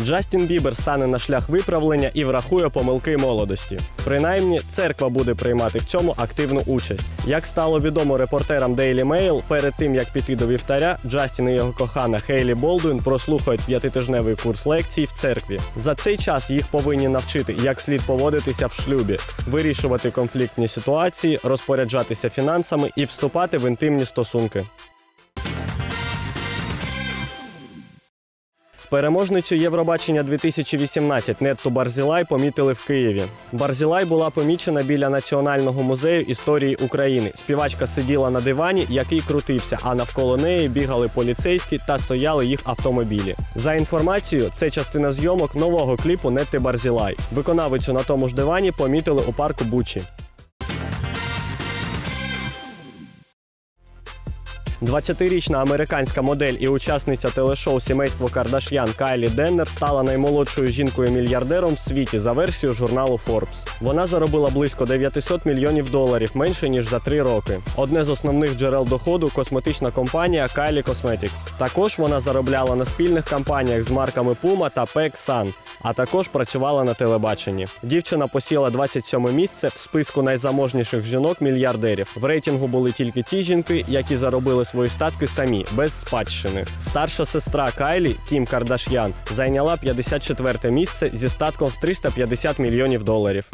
Джастін Бібер стане на шлях виправлення і врахує помилки молодості. Принаймні, церква буде приймати в цьому активну участь. Як стало відомо репортерам Daily Mail, перед тим як піти до вівтаря, Джастін і його кохана Хейлі Болдуін прослухають п'ятитижневий курс лекцій в церкві. За цей час їх повинні навчити, як слід поводитися в шлюбі, вирішувати конфліктні ситуації, розпоряджатися фінансами і вступати в інтимні стосунки. Переможницю Євробачення 2018 Нетту Барзілай помітили в Києві. Барзілай була помічена біля Національного музею історії України. Співачка сиділа на дивані, який крутився, а навколо неї бігали поліцейські та стояли їх автомобілі. За інформацією, це частина зйомок нового кліпу Нетти Барзілай. Виконавицю на тому ж дивані помітили у парку Бучі. 20-річна американська модель і учасниця телешоу Сімейство Кардаш'ян Кайлі Деннер стала наймолодшою жінкою-мільярдером в світі за версією журналу Forbes. Вона заробила близько 900 мільйонів доларів менше ніж за три роки. Одне з основних джерел доходу косметична компанія Kylie Cosmetics. Також вона заробляла на спільних кампаніях з марками Puma та Peg Sun, а також працювала на телебаченні. Дівчина посіла 27 місце в списку найзаможніших жінок-мільярдерів. В рейтингу були тільки ті жінки, які заробили свої статки самі, без спадщини. Старша сестра Кайлі, Кім Кардаш'ян, зайняла 54 місце зі статком в 350 мільйонів доларів.